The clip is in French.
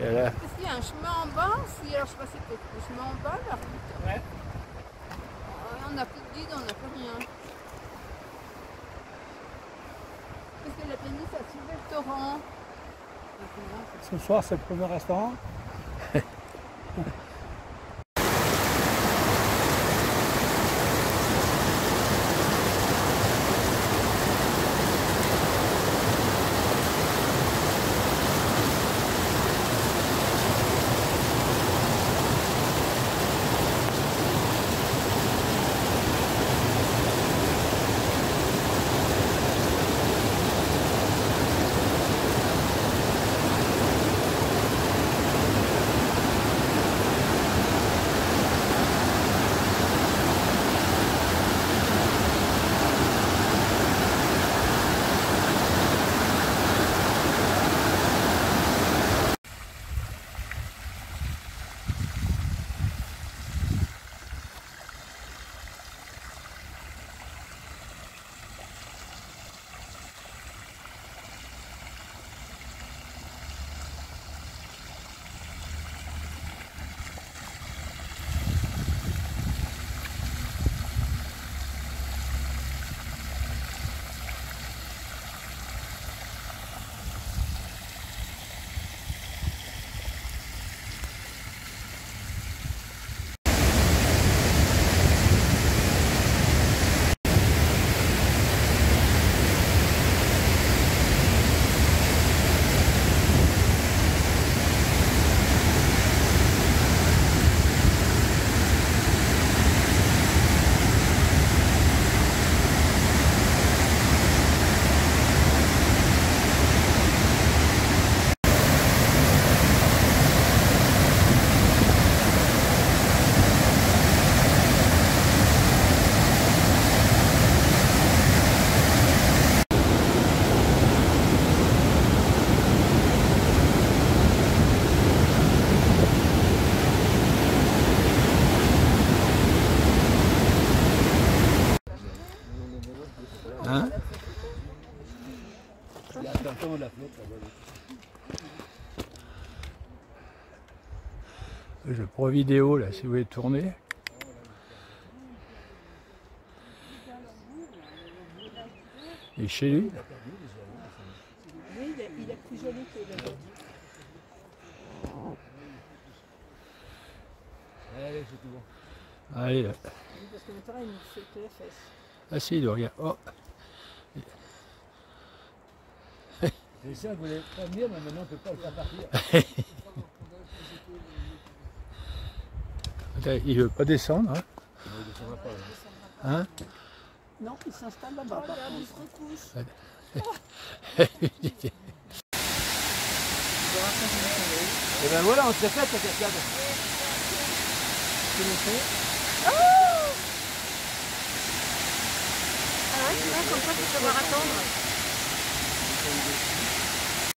Et là, Parce qu'il y a un chemin en bas aussi. Alors je sais pas si c'est peut-être le chemin en bas, la route. Ouais. On n'a plus de guide, on n'a plus rien. Parce que la péninsule a suivi le torrent. Ce soir, c'est le premier restaurant. Je prends vidéo là si vous voulez tourner. Et chez lui Oui, il est, il est plus joli que le nôtre. Allez là. Oui, Parce que maintenant, il nous fait que les fesses. Ah si, il regarde. Oh, Les chiens voulaient pas venir, mais maintenant on ne peut pas le faire partir. il veut pas descendre. Hein Hein Non, il s'installe là-bas. Regarde, il se recouche. Et ben voilà, on s'est fait cette cascade. Ah ouais, tu vois, comme ça, tu peux savoir attendre.